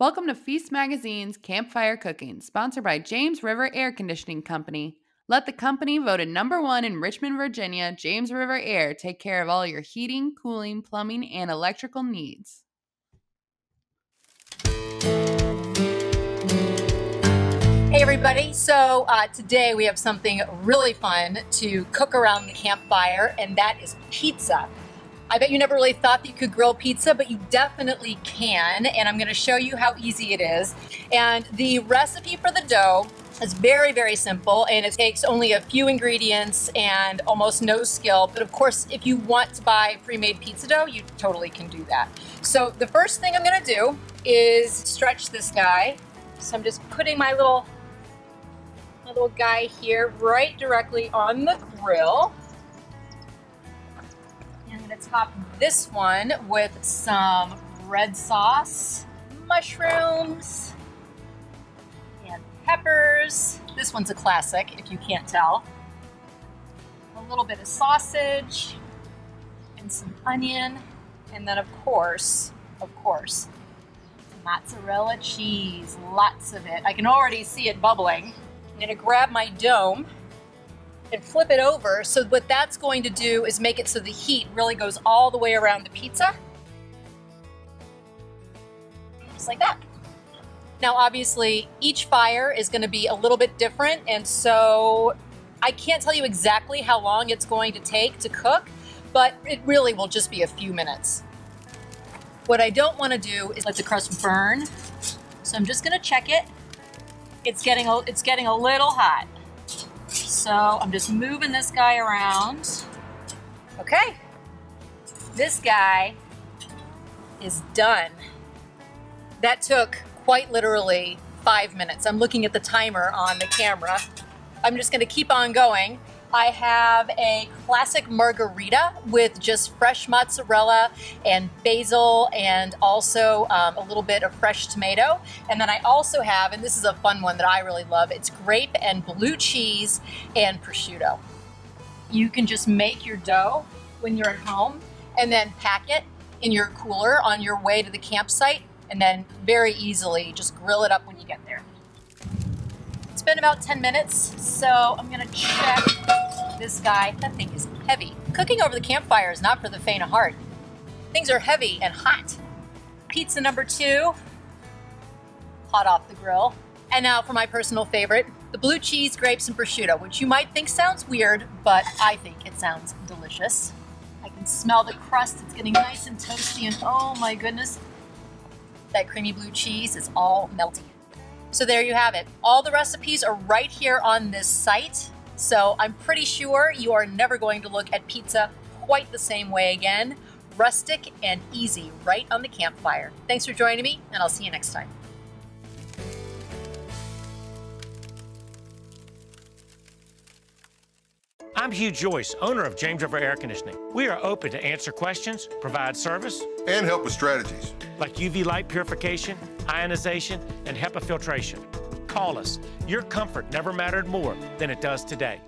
Welcome to Feast Magazine's Campfire Cooking, sponsored by James River Air Conditioning Company. Let the company voted number one in Richmond, Virginia, James River Air, take care of all your heating, cooling, plumbing, and electrical needs. Hey everybody, so uh, today we have something really fun to cook around the campfire, and that is pizza. I bet you never really thought that you could grill pizza, but you definitely can, and I'm gonna show you how easy it is. And the recipe for the dough is very, very simple, and it takes only a few ingredients and almost no skill. But of course, if you want to buy pre-made pizza dough, you totally can do that. So the first thing I'm gonna do is stretch this guy. So I'm just putting my little, my little guy here right directly on the grill top this one with some red sauce, mushrooms, and peppers. This one's a classic, if you can't tell. A little bit of sausage and some onion, and then of course, of course, mozzarella cheese, lots of it. I can already see it bubbling. I'm gonna grab my dome and flip it over. So what that's going to do is make it so the heat really goes all the way around the pizza. Just like that. Now obviously each fire is going to be a little bit different and so I can't tell you exactly how long it's going to take to cook, but it really will just be a few minutes. What I don't want to do is let the crust burn. So I'm just going to check it. It's getting it's getting a little hot. So I'm just moving this guy around. Okay, this guy is done. That took quite literally five minutes. I'm looking at the timer on the camera. I'm just gonna keep on going. I have a classic margherita with just fresh mozzarella and basil and also um, a little bit of fresh tomato. And then I also have, and this is a fun one that I really love, it's grape and blue cheese and prosciutto. You can just make your dough when you're at home and then pack it in your cooler on your way to the campsite and then very easily just grill it up when you get there. It's been about 10 minutes, so I'm gonna check this guy. That thing is heavy. Cooking over the campfire is not for the faint of heart. Things are heavy and hot. Pizza number two, hot off the grill. And now for my personal favorite, the blue cheese, grapes, and prosciutto, which you might think sounds weird, but I think it sounds delicious. I can smell the crust. It's getting nice and toasty, and oh my goodness, that creamy blue cheese is all melty. So there you have it. All the recipes are right here on this site. So I'm pretty sure you are never going to look at pizza quite the same way again. Rustic and easy right on the campfire. Thanks for joining me, and I'll see you next time. I'm Hugh Joyce, owner of James River Air Conditioning. We are open to answer questions, provide service, and help with strategies like UV light purification, ionization, and HEPA filtration. Call us. Your comfort never mattered more than it does today.